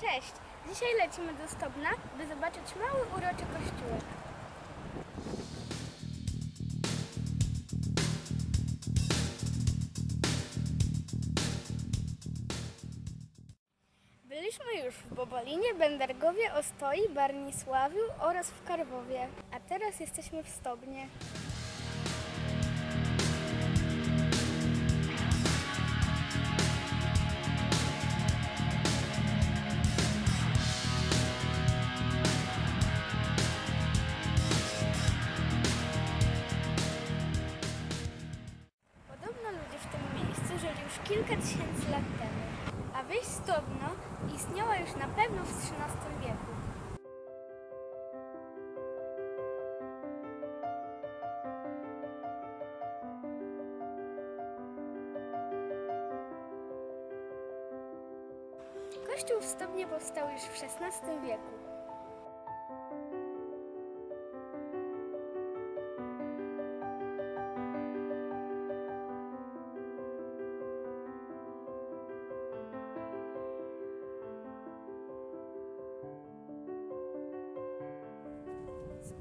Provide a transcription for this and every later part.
Cześć! Dzisiaj lecimy do Stobna, by zobaczyć mały uroczy kościółek. Byliśmy już w Bobolinie, Bendergowie, Ostoi, Barnisławiu oraz w Karwowie, a teraz jesteśmy w Stobnie. Kilka tysięcy lat temu, a wieś Stobno istniała już na pewno w XIII wieku. Kościół w Stobnie powstał już w XVI wieku.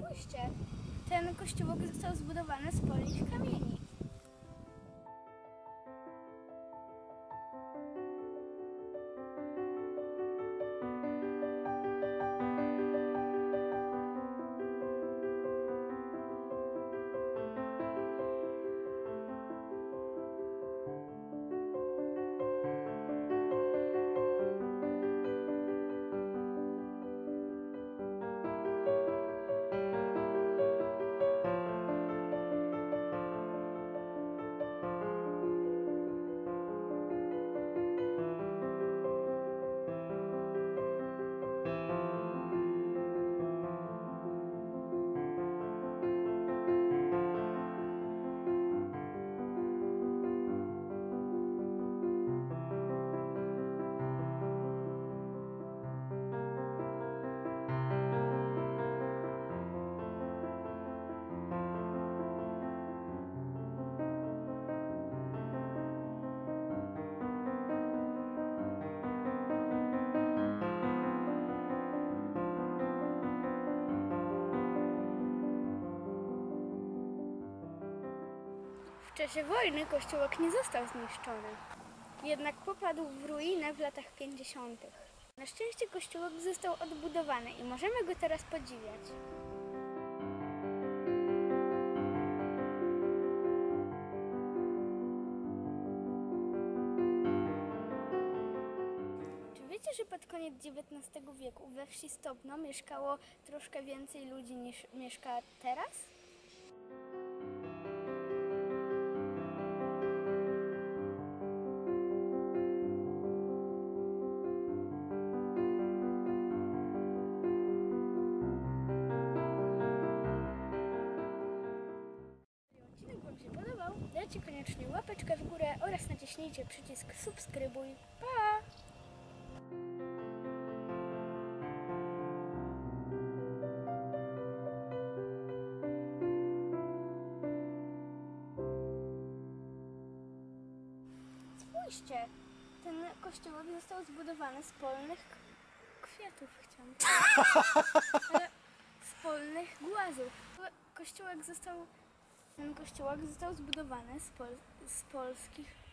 Spójrzcie, ten kościółek został zbudowany z polnych kamieni. W czasie wojny kościółek nie został zniszczony, jednak popadł w ruinę w latach 50. Na szczęście kościółek został odbudowany i możemy go teraz podziwiać. Czy wiecie, że pod koniec XIX wieku we wsi Stopno mieszkało troszkę więcej ludzi niż mieszka teraz? Dajcie koniecznie łapeczkę w górę oraz naciśnijcie przycisk subskrybuj. Pa! Spójrzcie, ten kościółek został zbudowany z polnych kwiatów, chciałam Ale z polnych głazów. Kościółek został, ten kościółek został zbudowany z, pol, z polskich